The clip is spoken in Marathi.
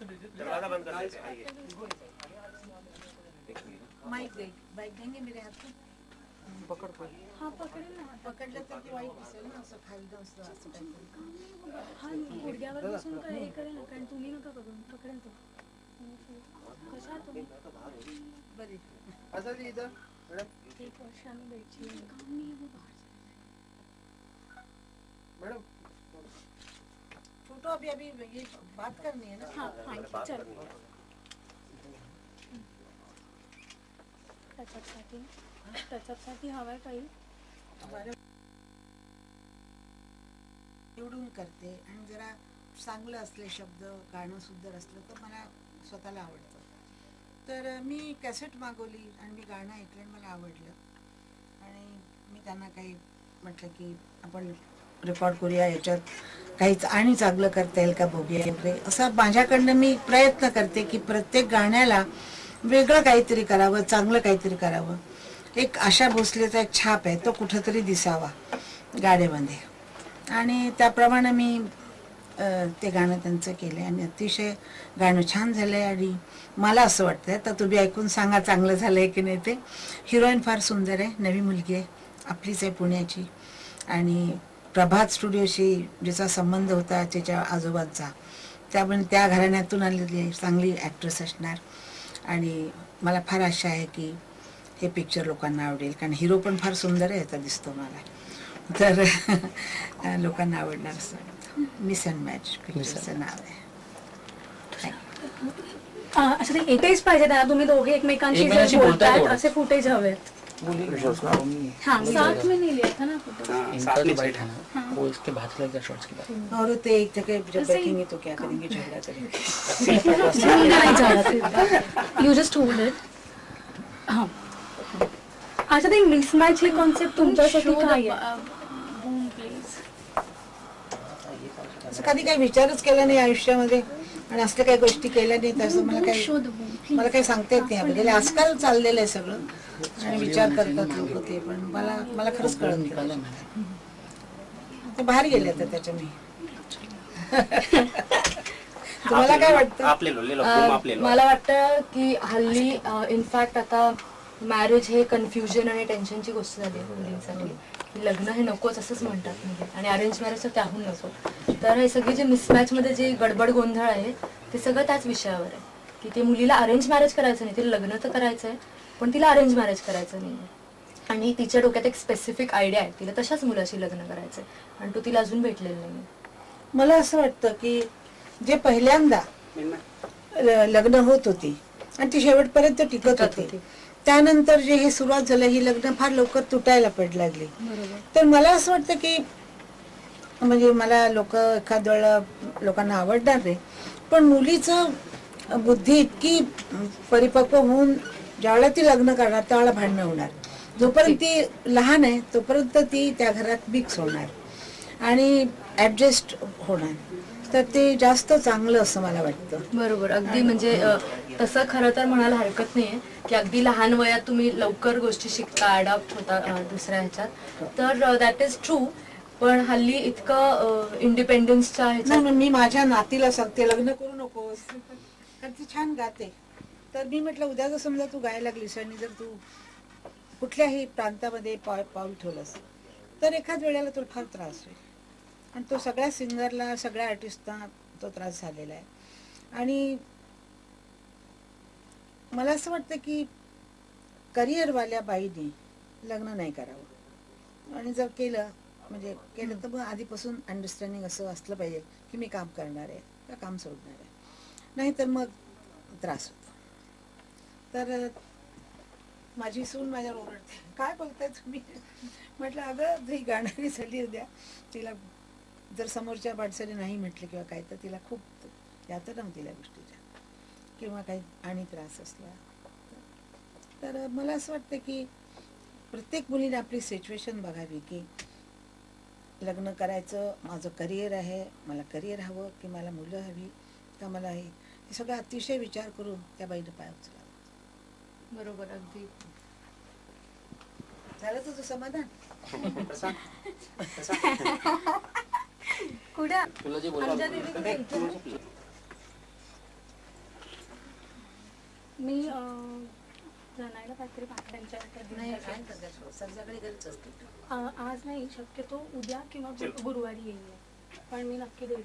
दरवाजा बंद कर देते हैं, आइए। माइक दे माइक देंगे मेरे हाथ में? हा पकडेल ना पकडलं तर ते वाईट दिसेल ना असं खाली असं असं काहीतरी. हा गुडघ्यावर बसून काय हे करेल ना कारण तुम्ही नका करू पकडेल तो। कशा आहात तुम्ही बरी एक वर्ष आम्ही भेटची फोटो अभी अभी ये बात करनी है ना। हा हा चल। त्याच्यासाठी त्याच्यासाठी हवाय काही. निवडून करते आणि जरा चांगलं असले शब्द गाणं सुंदर असलं तर मला स्वतःला आवडतं. तर मी कॅसेट मागवली आणि मी गाणं ऐकलं आणि मला आवडलं. आणि मी त्यांना काही म्हटलं की आपण रेकॉर्ड करूया याच्यात काहीच आणि चांगलं करता येईल का बघूया असा माझ्याकडनं मी प्रयत्न करते की प्रत्येक गाण्याला वेगळं काहीतरी करावं चांगलं काहीतरी करावं. एक आशा भोसलेचा एक छाप आहे तो कुठंतरी दिसावा गाण्यामध्ये. आणि त्याप्रमाणे मी ते गाणं त्यांचं केलं आणि अतिशय गाणं छान झालं आहे आणि मला असं वाटतं आता तुम्ही ऐकून सांगा चांगलं झालं आहे की नाही ते. हिरोईन फार सुंदर आहे नवी मुलगी आहे आपलीच आहे पुण्याची. आणि प्रभात स्टुडिओशी जिचा संबंध होता त्याच्या आजोबांचा त्यामुळे त्या घराण्यातून आलेली चांगली ॲक्ट्रेस असणार. आणि मला फार आशा आहे की हे पिक्चर लोकांना आवडेल कारण हिरो पण फार सुंदर आहे आता दिसतो मला. तर लोकांना आवडणार असं वाटतं. मिस अँड मॅच पिक्चरचं नाव आहे. असं ते एकच पाहिजे त्याला तुम्ही दोघे एकमेकांशी थोडं. असे फुटेज हवेत. हाँ। साथ में नहीं लिया था ना फ़ोटो हाँ, इनका साथ में बाइट ना। वो इसके बाद से लेकर शॉर्ट्स की बात। और ते एक जगह जब बैठेंगे तो क्या करेंगे झगड़ा करेंगे। यू जस्ट होल्ड इट हाँ। अच्छा ते मिसमॅच ही कॉन्सेप्ट तुमच्यासाठी काय आहे बूम प्लीज़ कधी काही विचारच केला नाही आयुष्यामध्ये आणि असल्या काही गोष्टी केल्या नाही तसं मला काही शोध बूम मला काही सांगता येत नाही याबद्दल. आजकाल चाललेलं आहे सगळं. आणि विचार करतात लोक ते पण मला मला खरंच कळत नाही. ते बाहेर गेले आता त्याच्या मी तुम्हाला काय वाटतं? मला वाटतं की हल्ली इनफॅक्ट आता मॅरेज हे कन्फ्युजन आणि टेन्शनची गोष्ट झाली आहे मुलींसाठी. की लग्न हे नकोच असंच म्हणतात मुली. आणि अरेंज मॅरेज तर त्याहून नको. तर हे सगळे जे मिसमॅच मध्ये जे गडबड गोंधळ आहे ते सगळं त्याच विषयावर आहे. की ते मुलीला अरेंज मॅरेज करायचं नाही तिला लग्न तर करायचं आहे पण तिला अरेंज मॅरेज करायचं नाही आणि तिच्या डोक्यात एक स्पेसिफिक आयडिया आहे तिला तशाच मुलाशी लग्न करायचं आहे आणि तो तिला अजून भेटलेलं नाही मला असं वाटतं की जे पहिल्यांदा लग्न होत होती आणि ती शेवटपर्यंत टिकत टिकत होती होती. त्यानंतर जे हे सुरुवात झालं ही लग्न फार लवकर तुटायला पड लागली. तर मला असं वाटतं की म्हणजे मला लोक एखाद वेळा लोकांना आवडणार नाही पण मुलीचं बुद्धी इतकी परिपक्व होऊन ज्यावेळेला ती लग्न करणार त्यावेळेला भांडणं होणार. जोपर्यंत ती लहान आहे तोपर्यंत ती त्या घरात मिक्स होणार आणि ॲडजस्ट होणार. तर ते जास्त चांगलं असं मला वाटतं. बरोबर. अगदी म्हणजे तसं खरं तर म्हणायला हरकत नाहीये की अगदी लहान वयात तुम्ही लवकर गोष्टी शिकता अडॉप्ट होता दुसऱ्या ह्याच्यात. तर दॅट इज ट्रू पण हल्ली इतकं इंडिपेंडन्सच्या मी माझ्या नातीला सांगते लग्न करू नकोस. कारण ती छान गाते. तर मी म्हटलं उद्या जर समजा तू गायला लागलीस आणि जर तू कुठल्याही प्रांतामध्ये पाव पाऊल ठेवलंस तर एखाद वेळेला तुला फार त्रास होईल. आणि तो सगळ्या सिंगरला सगळ्या आर्टिस्टना तो त्रास झालेला आहे. आणि मला असं वाटतं की करिअरवाल्या बाईने लग्न नाही करावं. आणि जर केलं म्हणजे केलं तर मग आधीपासून अंडरस्टँडिंग असं असलं पाहिजे की मी काम करणार आहे का काम सोडणार आहे. नाही तर मग त्रास होतो. तर माझी सून माझ्यावर ओरडते. काय बोलताय तुम्ही? म्हटलं अगं जी गाणारी झाली उद्या. तिला जर समोरच्या माणसाने नाही म्हटलं किंवा काय तर तिला खूप यातं ना तिला गोष्टीच्या. किंवा काही आणि त्रास असला. तर मला असं वाटतं की प्रत्येक मुलीने आपली सिच्युएशन बघावी की लग्न करायचं माझं करिअर आहे मला करिअर हवं की मला मुलं हवी का मला हे हे सगळं अतिशय विचार करून त्या बाईनं पाय उचलावा. बरोबर अगदी. झालं तुझं समाधान? मी अं, काहीतरी त्यांच्या संध्याकाळी असते. आज नाही शक्यतो उद्या किंवा गुरुवारी येईल पण मी नक्की देईल